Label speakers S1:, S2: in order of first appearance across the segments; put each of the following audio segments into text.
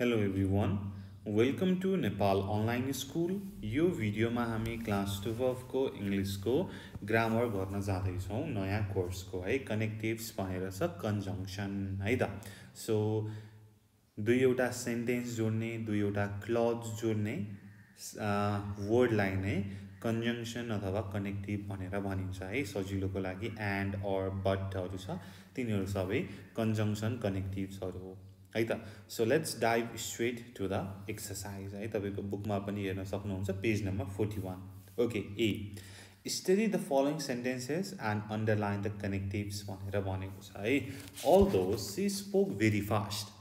S1: Hello everyone welcome to Nepal online school यो भिडियोमा हामी क्लास टुवेल्भको इङ्ग्लिसको ग्रामर गर्न जाँदैछौँ नयाँ कोर्सको है कनेक्टिभ्स भनेर छ कन्जङ्सन है त। सो दुईवटा सेन्टेन्स जोड्ने दुईवटा क्लज जोड्ने वर्डलाई नै कन्जङ्सन अथवा कनेक्टिभ भनेर भनिन्छ है। सजिलोको लागि एन्ड अर बटहरू छ। तिनीहरू सबै कन्जङ्सन कनेक्टिभ्सहरू हो। है त? So let's dive straight to the exercise है तपाईँको बुकमा पनि हेर्न सक्नुहुन्छ page number forty one okay A study the following sentences and underline the connectives भनेर भनेको छ है? Although she spoke very fast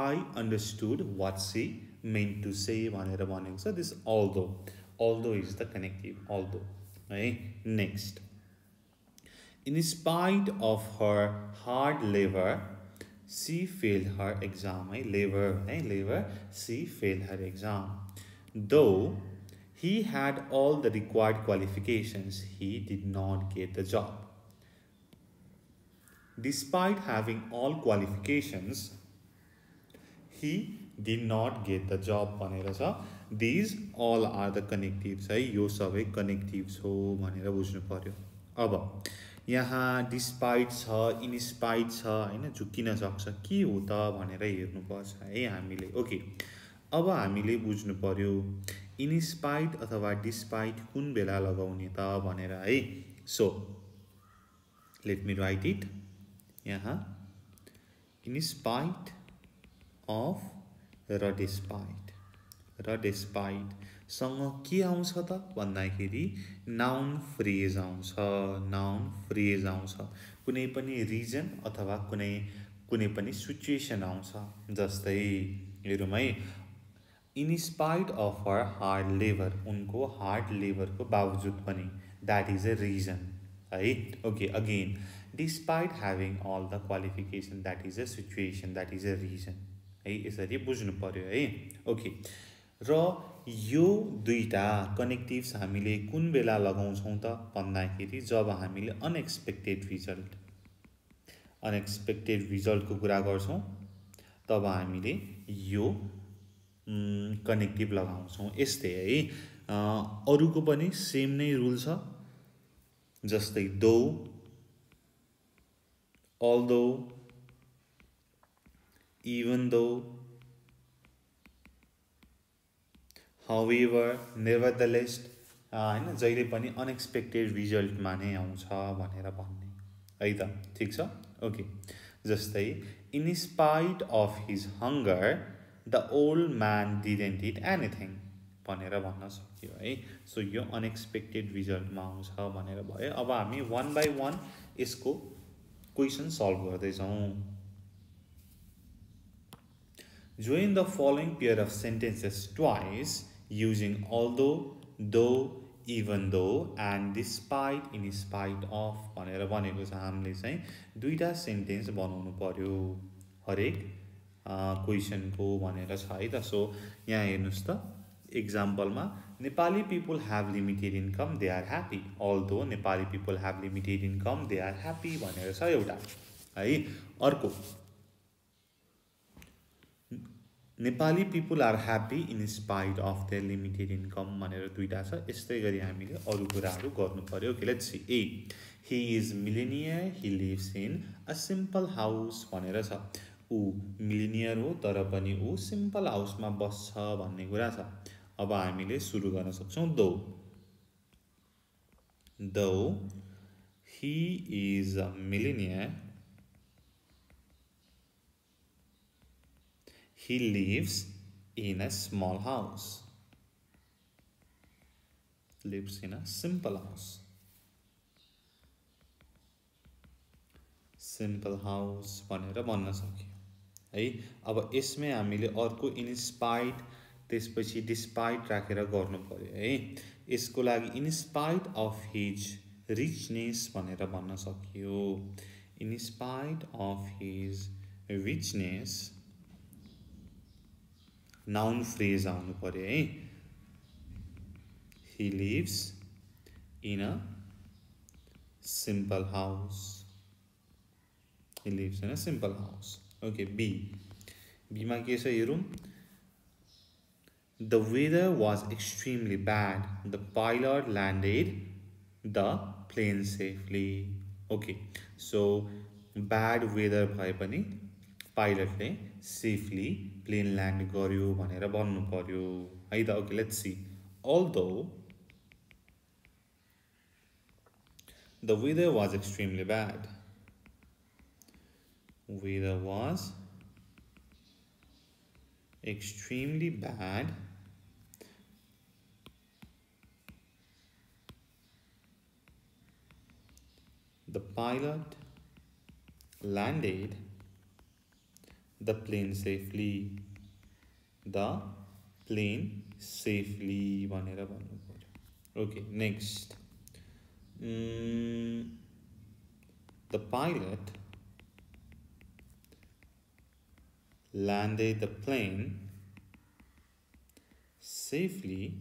S1: I understood what she meant to say भनेर भनेको छ this although although is the connective although है? Next in spite of her hard labour she failed her exam है labor है labor she failed her exam though he had all the required qualifications he did not get the job despite having all qualifications he did not get the job भनेर छ these all are the connectives है यो सबै कनेक्टिभ्स हो भनेर बुझ्नु पर्यो अब यहाँ डिस्पाइट छ इन्स्पाइट छ होइन झुक्किन सक्छ। के हो त भनेर हेर्नुपर्छ है हामीले। ओके। अब हामीले बुझ्नु पर्यो इन्स्पाइट अथवा डिस्पाइट कुन बेला लगाउने त भनेर है। So let me write it यहाँ। इन्स्पाइट अफ र डिस्पाइट र डिस्पाइट सँग के आउँछ त? भन्दाखेरि नाउन फ्रेज आउँछ नाउन फ्रेज आउँछ। कुनै पनि रिजन अथवा कुनै कुनै पनि सिचुएसन आउँछ। जस्तै हेरौँ है in spite of her hard labour उनको हार्ड लेबरको बावजुद पनि। द्याट इज अ रिजन है? Okay again despite having all the qualification that is a situation that is a reason है यसरी बुझ्नु पऱ्यो है? ओके र यो दुईवटा कनेक्टिभ्स हामीले कुन बेला लगाउँछौँ त भन्दाखेरि जब हामीले अनएक्सपेक्टेड रिजल्ट अनएक्सपेक्टेड रिजल्टको कुरा गर्छौँ तब हामीले यो कनेक्टिभ लगाउँछौँ। यस्तै है। अरूको पनि सेम नै रुल छ। जस्तै दो अल दो even though however never the लेस्ट होइन जहिले पनि अनएक्सपेक्टेड रिजल्टमा नै आउँछ भनेर भन्ने। है त? ठिक छ? ओके जस्तै in spite of his hunger the old man didn't eat anything भनेर भन्न सकियो है? सो यो अनएक्सपेक्टेड रिजल्टमा आउँछ भनेर भयो। अब हामी वान बाई वान यसको क्वेसन सल्भ गर्दैछौँ। Join the following pair of sentences twice. Using although, though, even though and despite in spite of भनेर भनेको छ हामीले चाहिँ दुईवटा सेन्टेन्स बनाउनु पर्यो हरेक क्वेसनको भनेर छ है त। सो यहाँ हेर्नुहोस् त इक्जाम्पलमा Nepali people have limited income they are happy although Nepali people have limited income they are happy भनेर छ एउटा है। अर्को Nepali people are happy in spite of their limited income भनेर दुइटा छ। यस्तै गरी हामीले अरू कुराहरू गर्नु पऱ्यो कि let's see A he is millionaire he lives in a simple house भनेर छ। ऊ मिलिनियर हो तर पनि ऊ सिम्पल हाउसमा बस्छ भन्ने कुरा छ। अब हामीले सुरु गर्न सक्छौँ। Though though he is a millionaire He lives in a small house. Lives in a simple house. Simple house भनेर भन्न सक्यो है अब यसमै हामीले अर्को इन्स्पाइट त्यसपछि डिस्पाइट राखेर गर्नु पऱ्यो है यसको लागि इन्स्पाइट अफ हिज रिचनेस भनेर भन्न सकियो in spite of his richness noun phrase आउनु पऱ्यो है he lives in a simple house he lives in a simple house okay be बीमा के छ हेरौँ The weather was extremely bad. The pilot landed the plane safely. Okay, so bad weather भए पनि पाइलटले safely plane land गर्यो भनेर भन्नु पर्यो। है त okay let's see although the weather was extremely bad weather was extremely bad. The pilot landed the plane safely the plane safely भनेर भन्नु पर्यो okay next the pilot landed the plane safely.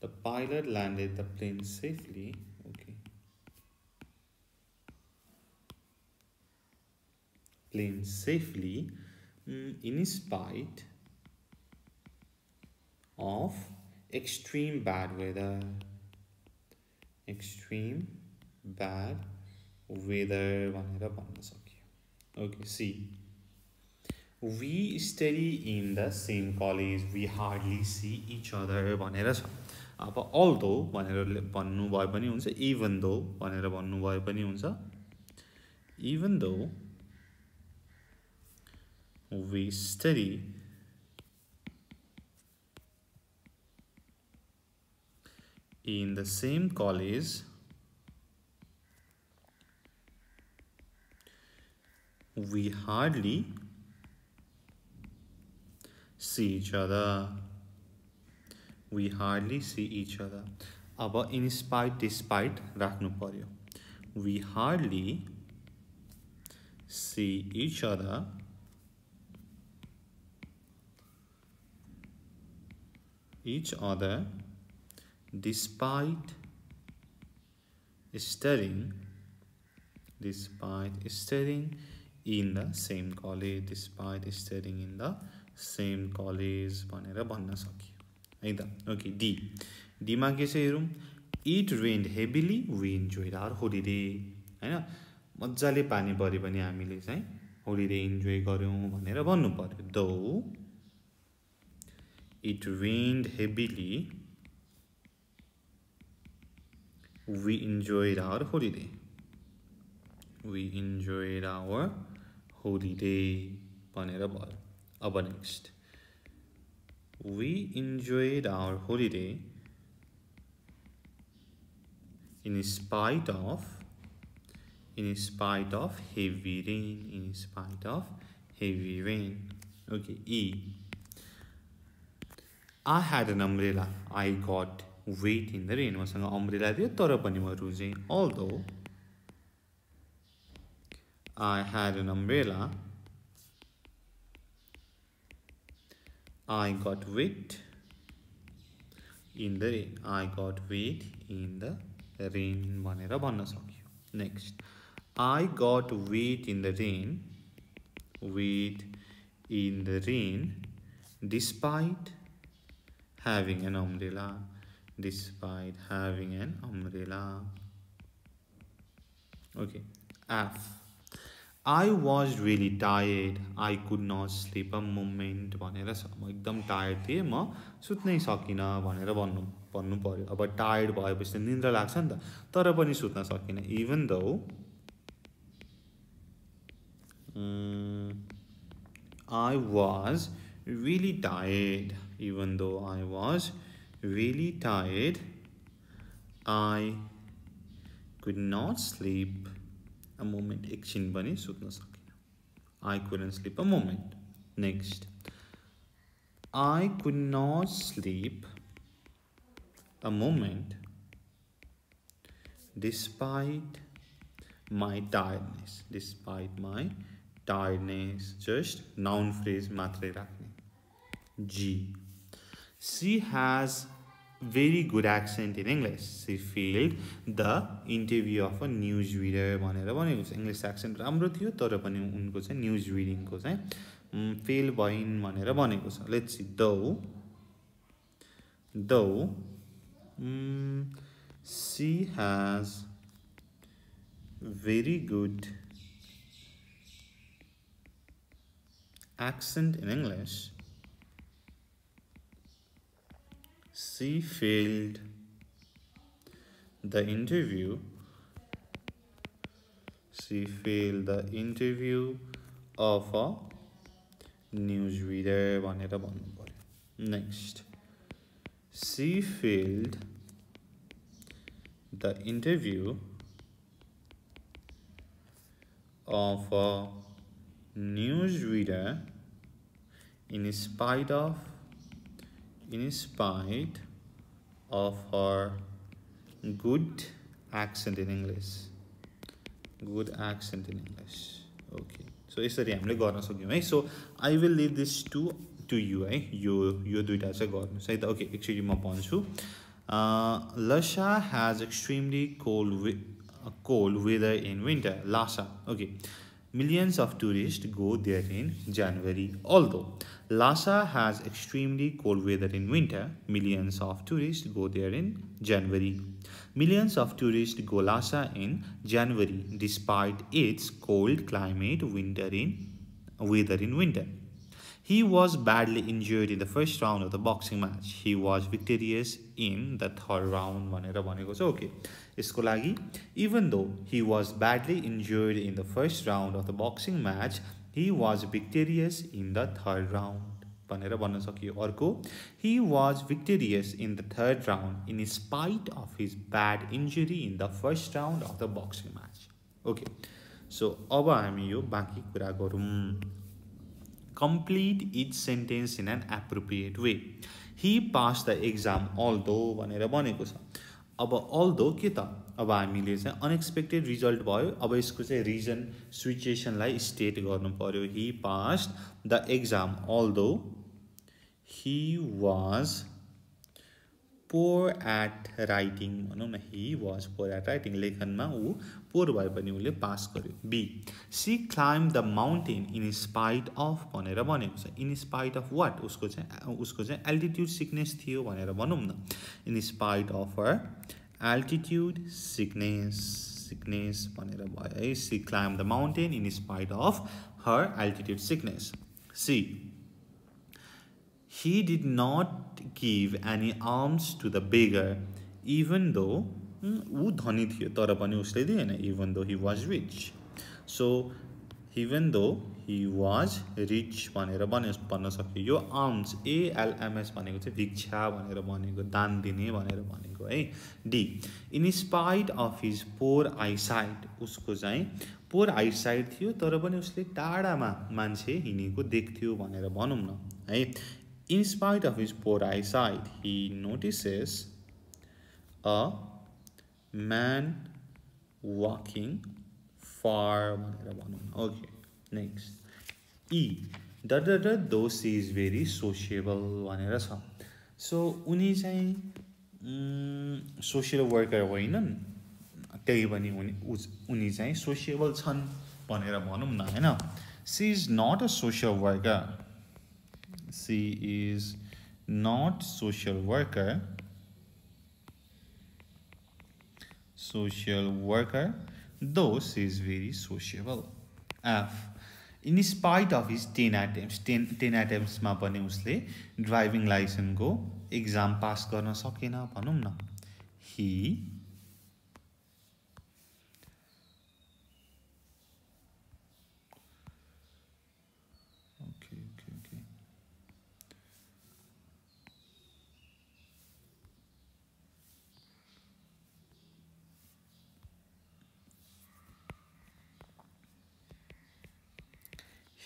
S1: The pilot landed the plane safely. Plane safely mm, in spite of extreme bad weather. Extreme bad weather. भनेर भन्न सक्यो okay C we study in the same college we hardly see each other भनेर छ अब all दो भनेर भन्नुभयो पनि हुन्छ इभन दो भनेर भन्नुभयो पनि हुन्छ even though we study in the same college we hardly see each other we hardly see each other अब in spite despite राख्नु पर्यो we hardly see each other Each other despite studying despite studying in the same college despite studying in the same college भनेर भन्न सकियो है त okay D डीमा के छ हेरौँ it rained heavily we enjoy our holiday होइन मजाले पानी पऱ्यो भने हामीले चाहिँ होलिडे इन्जोय गऱ्यौँ भनेर भन्नु पर्यो दो it rained heavily we enjoyed our holiday we enjoyed our holiday भनेर भयो अब next we enjoyed our holiday in spite of in spite of heavy rain in spite of heavy rain okay e i had an umbrella. I got wet in the rain मसँग umbrella थियो तर पनि म रुजेँ although I had an umbrella I got wet in the rain I got wet in the rain भनेर भन्न सक्यो next I got wet in the rain wet in the rain despite having an umbrella despite having an umbrella okay f I was really tired I could not sleep a moment भनेर म एकदम tired थिएँ म सुत्नै सकिनँ भनेर भन्नु भन्नु पऱ्यो अब टायर्ड भएपछि त निन्द्रा लाग्छ नि त तर पनि सुत्न सकिनँ even though I was really tired even though I was really tired I could not sleep a moment एकछिन पनि सुत्न सकिनँ I couldn't sleep a moment next I could not sleep a moment despite my tiredness despite my tiredness just noun phrase मात्रै राख्ने G she has very good accent in English she failed the interview of a news reader भनेर भनेको छ English accent राम्रो थियो तर पनि उनको चाहिँ न्युज रिडिङको चाहिँ फेल भइन् भनेर भनेको छ। Let's see though though she has very good accent in English, She failed the interview. She failed the interview of a newsreader. Next. She failed the interview of a newsreader in spite of in spite of her good accent in English. Good accent in English. Okay. So यसरी हामीले गर्न सक्यौँ है so I will leave this to to you है यो यो दुइटा चाहिँ गर्नुहोस् है त ओके एकचोटि म भन्छु Lhasa has extremely cold cold weather in winter Lhasa okay Millions of tourists go there in January. Although Lhasa has extremely cold weather in winter, millions of tourists go there in January. Millions of tourists go Lhasa in January despite its cold climate winter in weather in winter. He was badly injured in the first round of the boxing match. He was victorious in the third round भनेर भनेको छ। Okay यसको लागि he was badly injured in the first round of the boxing match he was victorious in the third round भनेर भन्न सकियो। अर्को he was victorious in the third round in spite of his bad injury in the first round of the boxing match okay so अब हामी यो बाँकी कुरा गरौँ। Complete each sentence in an appropriate way. He passed the exam although भनेर भनेको छ। अब अल्दो के त? अब हामीले चाहिँ अनएक्सपेक्टेड रिजल्ट भयो। अब यसको चाहिँ रिजन सिचुएसनलाई स्टेट गर्नु पऱ्यो he passed the exam although he was poor at writing भनौँ न he was poor at writing लेखनमा ऊ पोर भए पनि उसले पास गर्यो. B she climb the mountain in spite of भनेर भनेको छ. इन स्पाइट अफ वाट उसको चाहिँ उसको चाहिँ एल्टिट्युड सिकनेस थियो भनेर भनौँ न. In spite of her altitude sickness sickness भनेर भयो है. She climb the mountain in spite of her altitude sickness C he did not give any alms to the beggar even though ऊ धनी थियो तर पनि उसले दिएन even though he was rich so even though he was rich भनेर भने भन्न सक्यो यो आर्म्स एएलएमएस भनेको चाहिँ भिक्षा भनेर भनेको दान दिने भनेर भनेको है। D in spite of his poor eyesight उसको चाहिँ पोर आइसाइट थियो तर पनि उसले टाढामा मान्छे हिँडेको देख्थ्यो भनेर भनौँ न है। In spite of his poor eyesight, he notices a man walking far. Okay, next. E. Da da da those is very sociable भनेर छ सो उनी चाहिँ सोसियल वर्कर होइनन् त्यही पनि उनी उनी चाहिँ सोसिएबल छन् भनेर भनौँ न होइन she is not a social worker C is not social worker social worker though she is very sociable F in spite of his 10 attempts 10 10 attempts मा पनि उसले ड्राइभिङ लाइसेन्सको एक्जाम पास गर्न सकेन भनौँ न he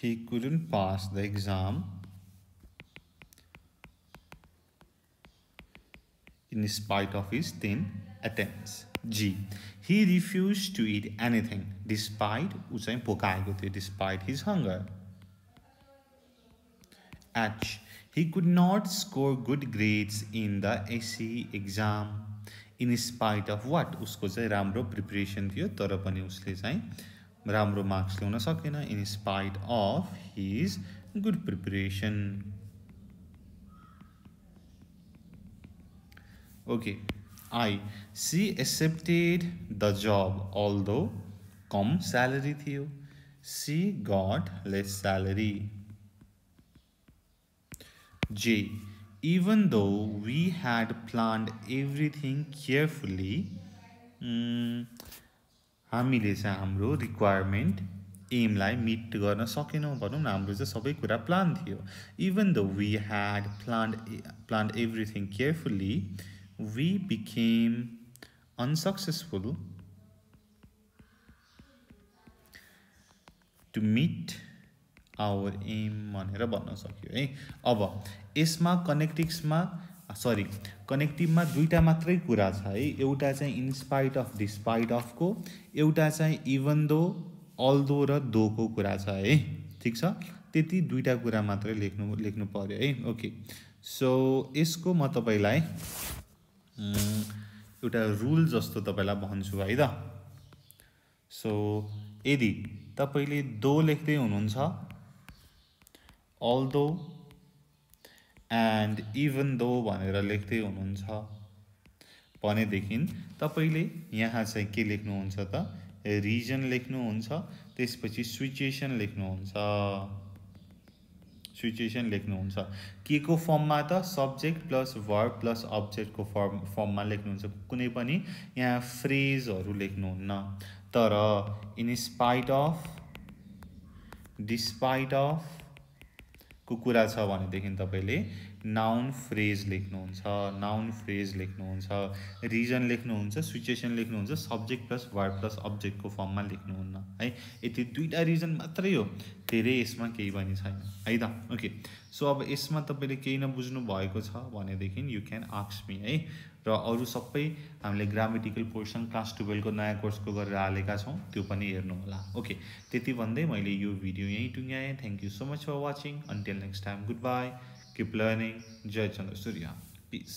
S1: he couldn't pass the exam in spite of his 10 attempts. G. He refused to eat anything despite despite his hunger. H. He could not score good grades in the SE exam in spite of what? उसको चाहिँ राम्रो preparation थियो तर पनि उसले चाहिँ राम्रो marks ल्याउन सकेन in spite of his good preparation okay I she accepted the job although com salary थियो she got less salary J. Even though we had planned everything carefully, हामीले चाहिँ हाम्रो रिक्वायरमेन्ट एमलाई मिट गर्न सकेनौँ भनौँ न हाम्रो चाहिँ सबै कुरा प्लान थियो। Even though we had planned planned everything carefully we became unsuccessful to meet our aim भनेर भन्न सक्यो है। अब यसमा कनेक्टिक्समा सरी कनेक्टिभमा दुईवटा मात्रै कुरा छ है। एउटा चाहिँ इन्स्पाइट अफ डिस्पाइट अफको एउटा चाहिँ इभन दो अल्दो र दोको कुरा छ है। ठिक छ? त्यति दुईवटा कुरा मात्रै लेख्नु लेख्नु पऱ्यो है। ओके सो यसको म तपाईँलाई एउटा रुल जस्तो तपाईँलाई भन्छु है त। सो यदि तपाईँले दो लेख्दै हुनुहुन्छ अल्दो एन्ड इभन दो भनेर लेख्दै हुनुहुन्छ भनेदेखि तपाईँले यहाँ चाहिँ के लेख्नुहुन्छ त? रिजन लेख्नुहुन्छ त्यसपछि सिचुएसन लेख्नुहुन्छ। सिचुएसन लेख्नुहुन्छ। के को फर्ममा त? सब्जेक्ट प्लस वर्ब प्लस अब्जेक्टको फर्म फर्ममा लेख्नुहुन्छ। कुनै पनि यहाँ फ्रेजहरू लेख्नुहुन्न। तर in spite of despite of को कुरा छ भनेदेखि तपाईँले नाउन फ्रेज लेख्नुहुन्छ नाउन फ्रेज लेख्नुहुन्छ रिजन लेख्नुहुन्छ सिचुएसन लेख्नुहुन्छ सब्जेक्ट प्लस वर्ड प्लस अब्जेक्टको फर्ममा लेख्नुहुन्न है? यति दुईवटा रिजन मात्रै हो धेरै यसमा केही पनि छैन है त? ओके सो अब यसमा तपाईँले केही नबुझ्नु भएको छ भनेदेखि यु क्यान आक्स मी है? र अरू सबै हामीले ग्रामेटिकल पोर्सन क्लास टुवेल्भको नयाँ कोर्सको गरेर हालेका छौँ त्यो पनि हेर्नु होला। ओके त्यति भन्दै मैले यो भिडियो यहीँ टुङ्ग्याएँ। Thank you so much for watching until next time goodbye keep learning Jay Chandra Surya piece